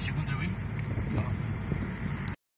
se contribuye.